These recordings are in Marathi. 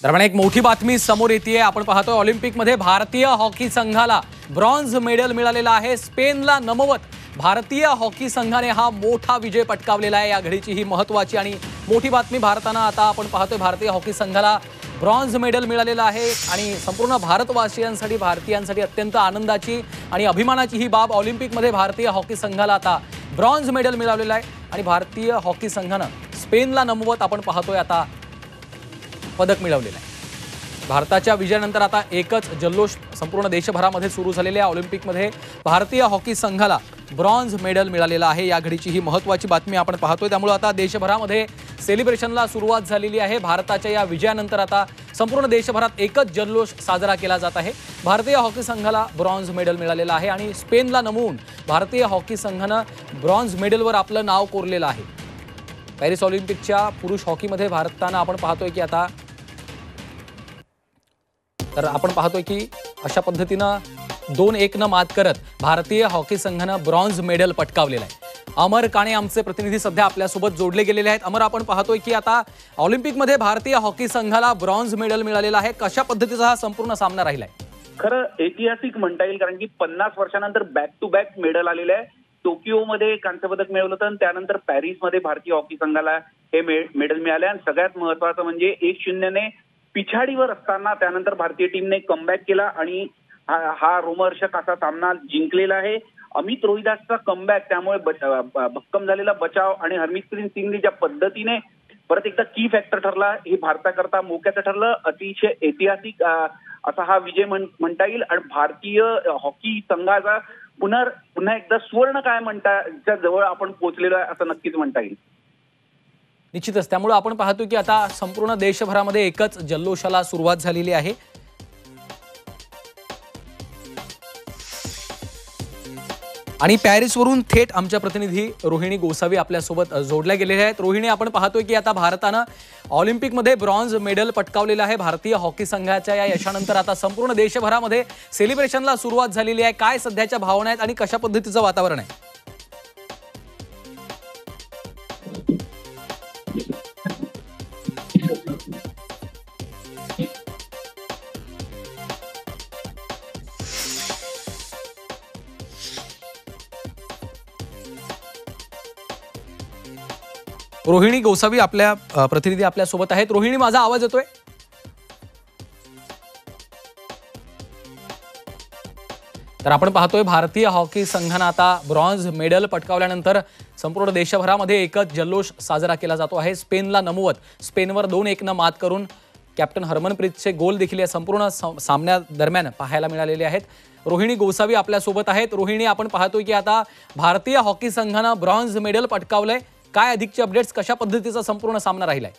दरम्यान एक मोठी बातमी समोर येते आपण पाहतोय ऑलिम्पिकमध्ये भारतीय हॉकी संघाला ब्रॉन्झ मेडल मिळालेलं आहे. स्पेनला नमवत भारतीय हॉकी संघाने हा मोठा विजय पटकावलेला आहे. या घडीची ही महत्वाची आणि मोठी बातमी भारतानं आता आपण पाहतोय. भारतीय हॉकी संघाला ब्रॉन्झ मेडल मिळालेलं आहे आणि संपूर्ण भारतवासियांसाठी भारतीयांसाठी अत्यंत आनंदाची आणि अभिमानाची ही बाब ऑलिम्पिकमध्ये भारतीय हॉकी संघाला आता ब्रॉन्झ मेडल मिळालेलं आहे. आणि भारतीय हॉकी संघानं स्पेनला नमवत आपण पाहतोय आता पदक मिळवलेलं आहे. भारताच्या विजयानंतर आता एकच जल्लोष संपूर्ण देशभरामध्ये सुरू झालेल्या ऑलिम्पिकमध्ये भारतीय हॉकी संघाला ब्रॉन्झ मेडल मिळालेलं आहे. या घडीची ही महत्त्वाची बातमी आपण पाहतोय. त्यामुळे आता देशभरामध्ये सेलिब्रेशनला सुरुवात झालेली आहे. भारताच्या या विजयानंतर आता संपूर्ण देशभरात एकच जल्लोष साजरा केला जात आहे. भारतीय हॉकी संघाला ब्रॉन्झ मेडल मिळालेलं आहे आणि स्पेनला नमवून भारतीय हॉकी संघानं ब्रॉन्झ मेडलवर आपलं नाव कोरलेलं आहे. पॅरिस ऑलिम्पिकच्या पुरुष हॉकीमध्ये भारतानं आपण पाहतोय की आता तर आपण पाहतोय की अशा पद्धतीनं दोन एकनं मात करत भारतीय हॉकी संघानं ब्रॉन्झ मेडल पटकावलेलं आहे. अमर काणे आमचे प्रतिनिधी सध्या आपल्यासोबत जोडले गेलेले आहेत. अमर आपण पाहतोय की आता ऑलिम्पिकमध्ये भारतीय हॉकी संघाला ब्रॉन्झ मेडल मिळालेलं आहे. कशा पद्धतीचा हा संपूर्ण सामना राहिलाय? खरं ऐतिहासिक म्हणता येईल कारण की पन्नास वर्षानंतर बॅक टू बॅक मेडल आलेलं आहे. टोकियोमध्ये कांस्यपदक मिळवलं होतं आणि त्यानंतर पॅरिसमध्ये भारतीय हॉकी संघाला हे मेडल मिळाले आणि सगळ्यात महत्वाचं म्हणजे एक शून्यने पिछाडीवर असताना त्यानंतर भारतीय टीमने कमबॅक केला आणि हा रोमहर्षक असा सामना जिंकलेला आहे. अमित रोहिदासचा कमबॅक त्यामुळे भक्कम झालेला बचाव आणि हरमितप्रीत सिंगने ज्या पद्धतीने परत एकदा की फॅक्टर ठरला हे भारताकरता मोक्याचं ठरलं. अतिशय ऐतिहासिक असा हा विजय म्हणता येईल. आणि भारतीय हॉकी संघाचा पुन्हा पुन्हा एकदा सुवर्ण काय म्हणता जवळ आपण पोहोचलेलो आहे असं नक्कीच म्हणता येईल. निश्चितच. त्यामुळं आपण पाहतो की आता संपूर्ण देशभरामध्ये एकच जल्लोषाला सुरुवात झालेली आहे. आणि पॅरिसवरून थेट आमच्या प्रतिनिधी रोहिणी गोसावी आपल्यासोबत जोडल्या गेलेल्या आहेत. रोहिणी आपण पाहतोय की आता भारतानं ऑलिम्पिकमध्ये ब्रॉन्झ मेडल पटकावलेलं आहे. भारतीय हॉकी संघाच्या या यशानंतर आता संपूर्ण देशभरामध्ये सेलिब्रेशनला सुरुवात झालेली आहे. काय सध्याच्या भावना आहेत आणि कशा पद्धतीचं वातावरण आहे? रोहिणी गोसावी आपल्या प्रतिनिधी आपल्यासोबत आहेत. रोहिणी माझा आवाज येतोय? तर आपण पाहतोय भारतीय हॉकी संघानं आता ब्रॉन्झ मेडल पटकावल्यानंतर संपूर्ण देशभरामध्ये एकच जल्लोष साजरा केला जातो आहे. स्पेनला नमवत स्पेनवर दोन एकनं मात करून कॅप्टन हरमनप्रीतचे गोल देखील या संपूर्ण सामन्या दरम्यान पाहायला मिळालेले आहेत. रोहिणी गोसावी आपल्यासोबत आहेत. रोहिणी आपण पाहतोय की आता भारतीय हॉकी संघानं ब्रॉन्झ मेडल पटकावलंय. काय अधिकचे अपडेट्स कशा पद्धतीचा संपूर्ण सामना राहिलाय?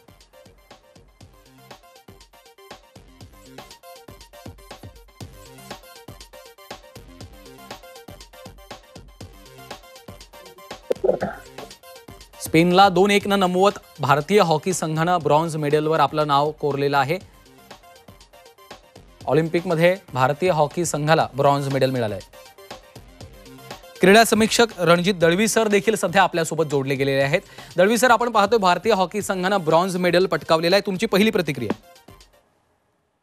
स्पेनला दोन एक न नमवत भारतीय हॉकी संघानं ब्रॉन्झ मेडलवर आपलं नाव कोरलेलं आहे. ऑलिम्पिकमध्ये भारतीय हॉकी संघाला ब्रॉन्झ मेडल मिळालं आहे क्रीडा समीक्षक रणजित दळवी सर देखील सध्या आपल्यासोबत जोडले गेलेले आहेत. दळवी सर आपण पाहतोय भारतीय हॉकी संघानं ब्रॉन्झ मेडल पटकावलेलं आहे. तुमची पहिली प्रतिक्रिया?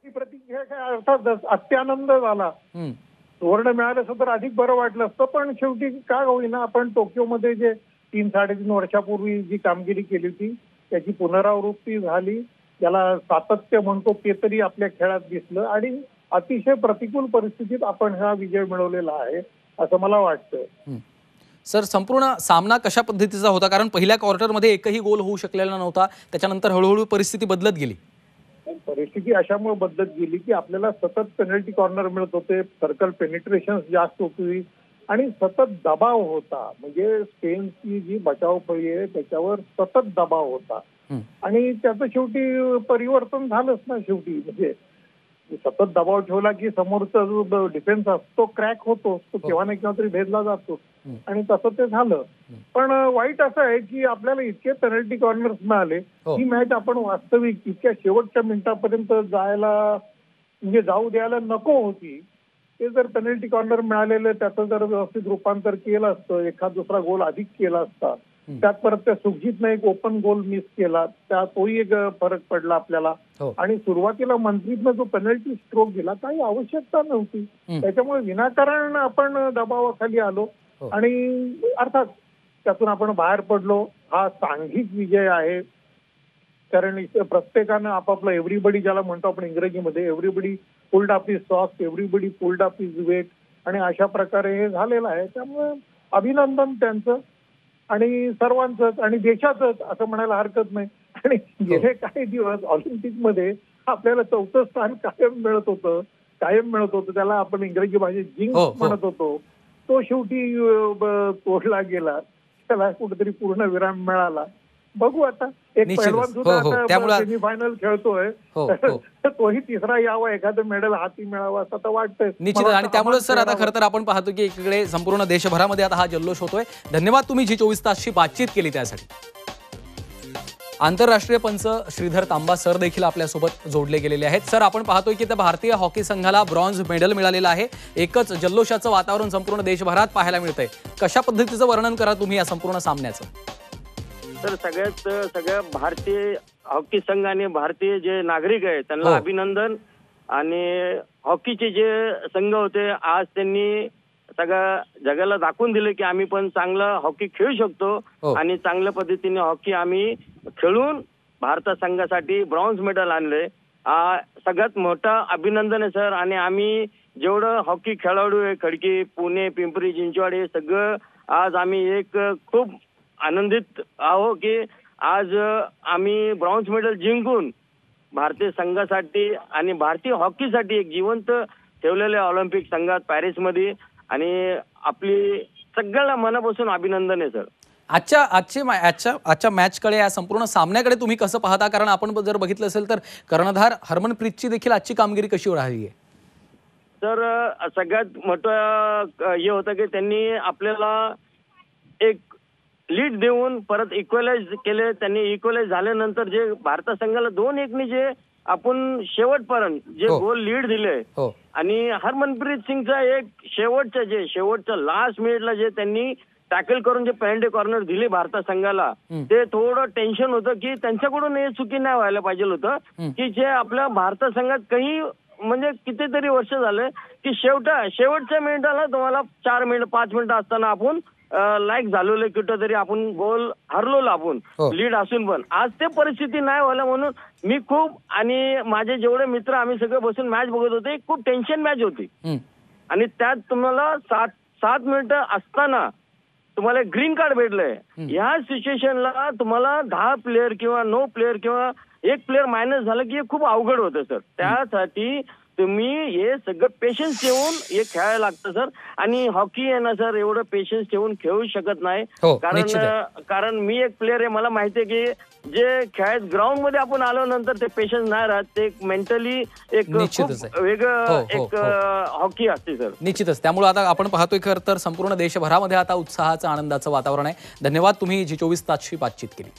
प्रतिक्रिया काय अर्थात अत्यानंद झाला सुवर्ण मिळालं असं तर अधिक बरं वाटलं असतं पण शेवटी काय होईना आपण टोकियोमध्ये जे तीन साडेतीन वर्षापूर्वी जी कामगिरी केली होती त्याची पुनरावृत्ती झाली. त्याला सातत्य म्हणतो ते तरी आपल्या खेळात दिसलं. आणि अतिशय प्रतिकूल परिस्थितीत आपण हा विजय मिळवलेला आहे. असं मला वाटतं. सर संपूर्ण सामना कशा पद्धतीचा होता? कारण पहिल्या क्वार्टरमध्ये एकही गोल होऊ शकलेला नव्हता. त्याच्यानंतर हळूहळू परिस्थिती बदलत गेली. परिस्थिती अशामुळे बदलत गेली की आपल्याला सतत पेनल्टी कॉर्नर मिळत होते सर्कल पेनिट्रेशन जास्त होती आणि सतत दबाव होता. म्हणजे स्पेनची जी बचाव फळी आहे त्याच्यावर सतत दबाव होता. आणि त्याचं शेवटी परिवर्तन झालंच ना शेवटी. म्हणजे सतत दबाव ठेवला की समोरचा जो डिफेन्स असतो क्रॅक होतो तो हो. केव्हा ना केव्हा तरी भेदला जातो आणि तसं ते झालं पण वाईट असं आहे की आपल्याला इतके पेनल्टी कॉर्नर्स मिळाले हो. ही मॅच आपण वास्तविक इतक्या शेवटच्या मिनिटापर्यंत जायला म्हणजे जाऊ द्यायला नको होती ते जर पेनल्टी कॉर्नर मिळालेलं त्याचं जर व्यवस्थित रूपांतर केलं असतं एखाद दुसरा गोल अधिक केला असता त्यात परत त्या सुखजीतनं एक ओपन गोल मिस केला त्या तोही एक फरक पडला आपल्याला. आणि सुरुवातीला मंत्रीतनं जो पेनल्टी स्ट्रोक दिला काही आवश्यकता नव्हती. हं. त्याच्यामुळे विनाकारण आपण दबावाखाली आलो. हो. आणि अर्थात त्यातून आपण बाहेर पडलो. हा सांघिक विजय आहे. कारण प्रत्येकानं आपापलं एव्हरीबडी ज्याला म्हणतो आपण इंग्रजीमध्ये everybody pulled up is socks everybody pulled up is weight आणि अशा प्रकारे हे झालेलं आहे. त्यामुळे अभिनंदन त्यांचं आणि सर्वांचंच आणि देशाचंच असं म्हणायला हरकत नाही. आणि गेले काही दिवस ऑलिम्पिकमध्ये आपल्याला चौथं स्थान कायम मिळत होतं कायम मिळत होतं. त्याला आपण इंग्रजी भाषेत जिंक हो, हो. म्हणत होतो. तो शेवटी तोडला गेला. त्याला कुठेतरी पूर्ण विराम मिळाला. बघू आता. एक. पैलवान सुद्धा हो, हो. आता सेमीफायनल खेळतोय. हो, हो. तोही तिसरा यावा एखादं मेडल हाती मिळावं असं तर वाटतंय. निश्चित आणि त्यामुळे सर आता. खरं तर आपण पाहतो की एकीकडे संपूर्ण देशभरामध्ये आता हा जल्लोष होतोय. धन्यवाद तुम्ही जी चोवीस तासची बातचीत केली त्यासाठी. आंतरराष्ट्रीय पंच श्रीधर तांबा सर देखील आपल्यासोबत जोडले गेलेले आहेत. सर आपण पाहतोय की त्या भारतीय हॉकी संघाला ब्रॉन्झ मेडल मिळालेलं आहे. एकच जल्लोषाचं वातावरण संपूर्ण देशभरात पाहायला मिळतंय. कशा पद्धतीचं वर्णन करा तुम्ही या संपूर्ण सामन्याचं? तर सगळ्यात सगळ्या भारतीय हॉकी संघ आणि भारतीय जे नागरिक आहेत हो. त्यांना अभिनंदन. आणि हॉकीचे जे संघ होते आज त्यांनी सगळ्या जगाला दाखवून दिले की आम्ही पण चांगलं हॉकी खेळू शकतो. हो. आणि चांगल्या पद्धतीने हॉकी आम्ही खेळून भारत संघासाठी ब्रॉन्झ मेडल आणले. सगळ्यात मोठं अभिनंदन आहे सर. आणि आम्ही जेवढं हॉकी खेळाडू आहे खडकी पुणे पिंपरी चिंचवड हे सगळं आज आम्ही एक खूप आनंदित आहो की आज आम्ही ब्रॉन्झ मेडल जिंकून भारतीय संघासाठी आणि भारतीय हॉकीसाठी एक जिवंत ठेवलेले ऑलिम्पिक संघात पॅरिसमध्ये. आणि आपली सगळ्याला मनापासून अभिनंदन आहे सर. आजच्या आजचे मा- आजच्या आजच्या मॅचकडे या संपूर्ण सामन्याकडे तुम्ही कसं पाहता? कारण आपण जर बघितलं असेल तर कर्णधार हरमनप्रीतची देखील आजची कामगिरी कशी राहिली आहे तर सगळ्यात मोठं हे होतं की त्यांनी आपल्याला एक लीड देऊन परत इक्वलाइज केले. त्यांनी इक्वलाइज झाल्यानंतर जे भारत संघाला दोन एकने जे आपण शेवटपर्यंत जे हो. गोल लीड दिले हो. आणि हरमनप्रीत सिंगचा एक शेवटचं जे शेवटचं लास्ट मिनिटला जे त्यांनी टॅकल करून जे पेनल्टी कॉर्नर दिली भारत संघाला. ते थोडं टेन्शन होतं की त्यांच्याकडून हे चुकी नाही व्हायला पाहिजे होतं. की जे आपल्या भारत संघात काही म्हणजे कितीतरी वर्ष झाले की शेवटा शेवटच्या मिनिटाला तुम्हाला चार मिनिट पाच मिनिटं असताना आपण लाईक झालेलं कुठंतरी आपण गोल हरलो आपण हो. लीड असून पण आज ते परिस्थिती नाही व्हायला म्हणून मी खूप आणि माझे जेवढे मित्र आम्ही सगळे बसून मॅच बघत होते खूप टेन्शन मॅच होती. आणि त्यात तुम्हाला सात सात मिनिटं असताना तुम्हाला ग्रीन कार्ड भेटलंय. ह्या सिच्युएशनला तुम्हाला दहा प्लेअर किंवा नो प्लेअर किंवा एक प्लेअर मायनस झालं की खूप अवघड होतं सर त्यासाठी तुम्ही हे सगळं पेशन्स ठेवून हे खेळायला लागतं सर आणि हॉकी आहे ना सर एवढं पेशन्स ठेवून खेळू शकत नाही. हो, कारण कारण मी एक प्लेअर आहे मला माहिती आहे की जे खेळायत ग्राउंडमध्ये आपण आलो नंतर ते पेशन्स नाही राहत. ते एक मेंटली एक आहे. हो, वेगळं हो, एक. हॉकी असते सर निश्चितच. त्यामुळे आता आपण पाहतोय खरं तर संपूर्ण देशभरामध्ये आता उत्साहाचं आनंदाचं वातावरण आहे. धन्यवाद तुम्ही जी चोवीस तासची बातचीत केली.